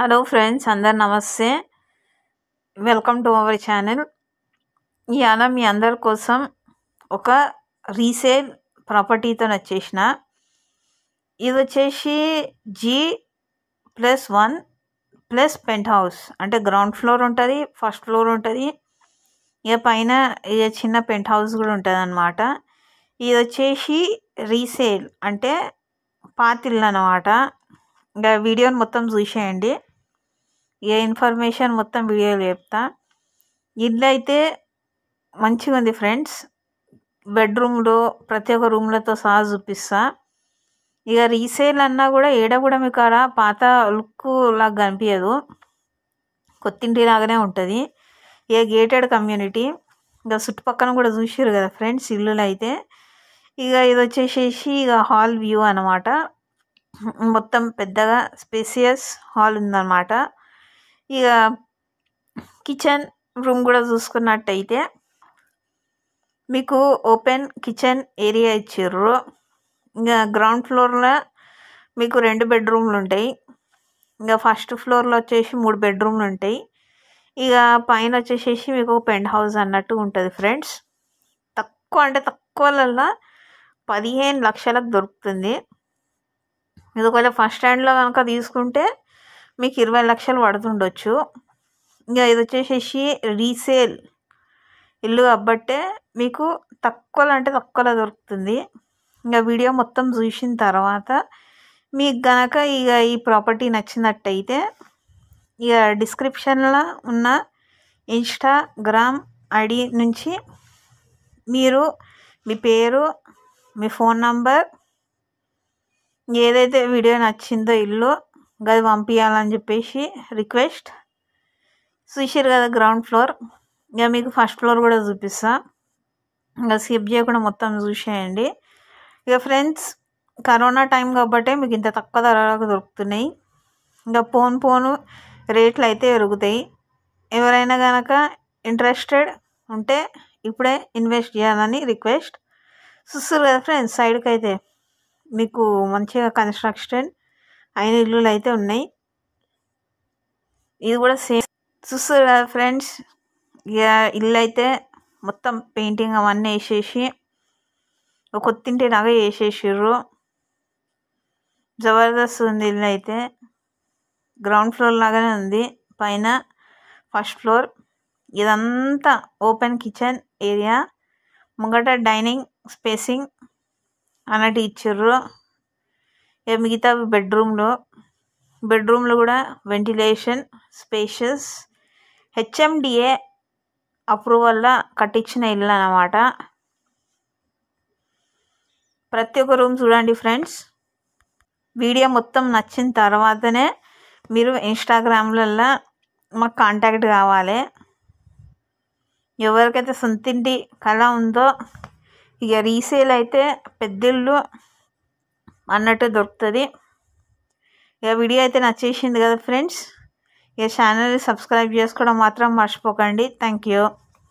Hello friends అందరు నమస్తే. Welcome to our channel ఇవాళ మీ అందరి కోసం ఒక రీసేల్ ప్రాపర్టీతో వచ్చేసిన. ఇది వచ్చేసి G plus one plus penthouse అంటే గ్రౌండ్ ఫ్లోర్ ఉంటుంది ఫస్ట్ ఫ్లోర్ ఉంటుంది. ఇక పైన ఇక చిన్న పెంట్ హౌస్ కూడా ఉంటుంది అనమాట ఇది వచ్చేసి రీసేల్ అంటే పాతిళ్ళు అనమాట ఇంకా వీడియోని మొత్తం చూసేయండి. ఏ ఇన్ఫర్మేషన్ మొత్తం వీడియోలో చెప్తా. ఇల్లు అయితే మంచిగా ఉంది ఫ్రెండ్స్ బెడ్రూమ్లో ప్రతి ఒక్క రూమ్లతో సహా చూపిస్తా. ఇక రీసేల్ అన్నా కూడా ఏడ కూడా మీకు ఆడ పాత లుక్ లాగా కనిపించదు కొత్తింటి లాగానే ఉంటుంది. ఇక గేటెడ్ కమ్యూనిటీ. ఇంకా చుట్టుపక్కల కూడా చూసారు కదా ఫ్రెండ్స్ ఇల్లులు అయితే ఇక ఇది వచ్చేసేసి ఇక హాల్ వ్యూ అనమాట మొత్తం పెద్దగా స్పేసియస్ హాల్ ఉందన్నమాట. ఇక కిచెన్ రూమ్ కూడా చూసుకున్నట్టయితే మీకు ఓపెన్ కిచెన్ ఏరియా ఇచ్చారు ఇంకా గ్రౌండ్ ఫ్లోర్లో మీకు రెండు బెడ్రూమ్లు ఉంటాయి. ఇంకా ఫస్ట్ ఫ్లోర్లో వచ్చేసి మూడు బెడ్రూమ్లు ఉంటాయి. ఇక పైన వచ్చేసేసి మీకు పెంట్ హౌస్ అన్నట్టు ఉంటుంది ఫ్రెండ్స్. తక్కువ అంటే తక్కువలల్లా పదిహేను లక్షలకు దొరుకుతుంది. ఇది ఒకవేళ ఫస్ట్ హ్యాండ్లో కనుక తీసుకుంటే మీకు ఇరవై లక్షలు పడుతుండొచ్చు. ఇంకా ఇది వచ్చేసేసి రీసేల్. ఇల్లు కాబట్టే మీకు తక్కువలో అంటే తక్కువలో దొరుకుతుంది. ఇంకా వీడియో మొత్తం చూసిన తర్వాత మీకు గనక ఇక ఈ ప్రాపర్టీ నచ్చినట్టయితే ఇక డిస్క్రిప్షన్లో ఉన్న ఇన్స్టాగ్రామ్ ఐడి నుంచి మీరు మీ పేరు మీ ఫోన్ నంబర్ ఏదైతే వీడియో నచ్చిందో ఇల్లు గది పంపించాలని చెప్పేసి రిక్వెస్ట్ చూసారు కదా గ్రౌండ్ ఫ్లోర్ ఇక మీకు ఫస్ట్ ఫ్లోర్ కూడా చూపిస్తా. ఇంకా స్కిప్ చేయకుండా మొత్తం చూసేయండి. ఇక ఫ్రెండ్స్ కరోనా టైం కాబట్టి మీకు ఇంత తక్కువ ధరలకు దొరుకుతున్నాయి. ఇంకా ఫోన్ పోను రేట్లు అయితే పెరుగుతాయి. ఎవరైనా కనుక ఇంట్రెస్టెడ్ ఉంటే ఇప్పుడే ఇన్వెస్ట్ చేయాలని రిక్వెస్ట్ చూస్తారు కదా ఫ్రెండ్స్ సైడ్కి అయితే మీకు మంచిగా కన్స్ట్రక్షన్ అయిన ఇల్లులు అయితే ఉన్నాయి. ఇది కూడా సేమ్ చూస్తారు కదా ఫ్రెండ్స్ ఇక ఇల్లు అయితే మొత్తం పెయింటింగ్ అవన్నీ వేసేసి ఒక కొత్తింటి లాగా వేసేసారు జబర్దస్త్ ఉంది ఇల్లు అయితే గ్రౌండ్ ఫ్లోర్ లాగానే ఉంది. పైన ఫస్ట్ ఫ్లోర్. ఇదంతా ఓపెన్ కిచెన్ ఏరియా. ముంగట డైనింగ్ స్పేసింగ్ అన్నట్టు ఇచ్చారు ఇక మిగతా బెడ్రూమ్లో బెడ్రూమ్లో కూడా వెంటిలేషన్ స్పేషియస్ హెచ్ఎండిఏ అప్రూవల్లో కట్టించిన ఇల్లు అన్నమాట. ప్రతి ఒక్క రూమ్ చూడండి ఫ్రెండ్స్. వీడియో మొత్తం నచ్చిన తర్వాతనే మీరు ఇన్స్టాగ్రామ్లలో మాకు కాంటాక్ట్ కావాలి. ఎవరికైతే సొంతింటి కళ ఉందో ఇక రీసేల్ అయితే పెద్దిళ్ళు అన్నట్టు దొరుకుతుంది. ఇక వీడియో అయితే నచ్చేసింది కదా ఫ్రెండ్స్. ఇక ఛానల్ని సబ్స్క్రైబ్ చేసుకోవడం మాత్రం మర్చిపోకండి. Thank you.